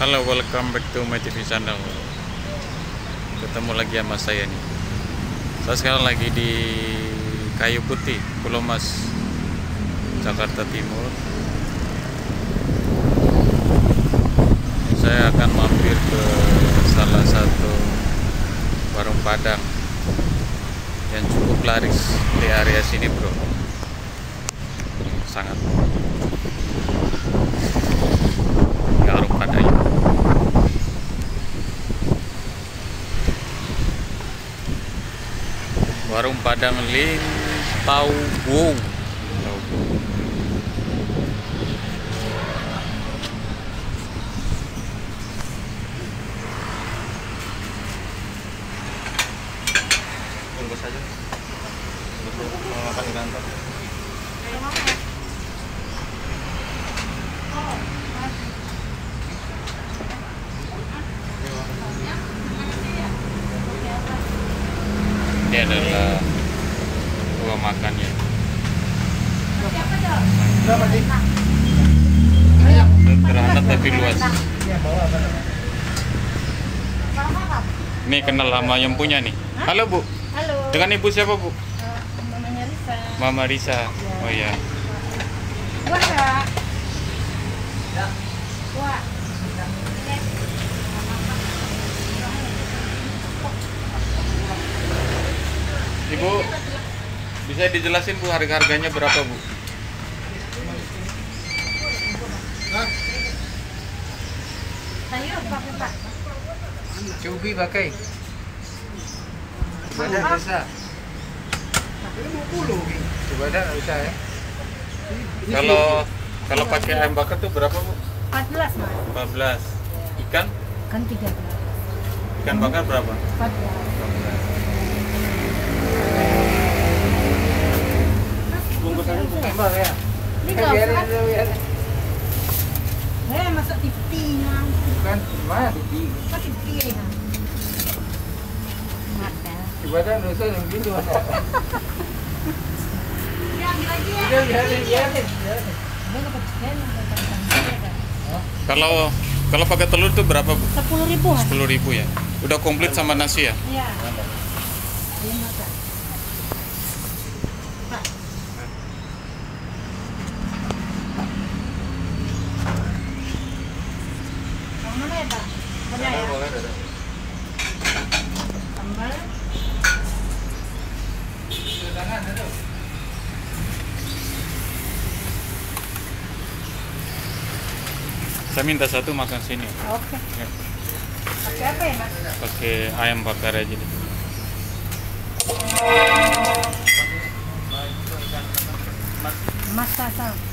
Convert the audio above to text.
Halo, welcome back to my TV channel. Ketemu lagi sama saya nih. Saya sekarang lagi di Kayu Putih, Pulau Mas, Jakarta Timur. Saya akan mampir ke salah satu warung Padang yang cukup laris di area sini, bro. Sangat warung Padang. Warung Padang Lin Tau Bung. Tau Bung. bungkus aja bungkus mau makan di kantor Ini adalah ruang makannya. berapa sih Sederhana tapi luas. iya bawa apa Ini kenal sama yang punya nih. Halo Bu, Halo. dengan ibu siapa Bu? Eh, namanya Risa. Mama Risa. Oh iya. Wah, Ibu, bisa dijelasin Bu harga-harganya berapa Bu? Sayur pakai Pak. cubi pakai Cibadak bisa Cibadak nggak bisa ya Kalau kalau pakai ayam bakar tuh berapa Bu? 14, Mas. 14. Ikan? Kan 13. Ikan bakar berapa? 14. bungkus aja tambah ya Ini Eh, enggak biarin usah. dulu, biarin. Eh, masak TV-nya. bukan gimana tuh Kok TV ya? Cibadak nusa yang gitu Ya, ambil lagi ya. udah biarin biarin. Kalau kalau pakai telur tuh berapa Bu? 10 ribu? 10 ribu ya. Udah komplit sama nasi ya? Iya. Mana ya, Pak? Ada ya? boleh ada Saya minta satu makan sini. Oke. Ya. Pakai apa ya, Mas? Pakai ayam bakar aja deh. Mas Sasa.